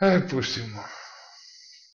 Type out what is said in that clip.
É Ai, por cima.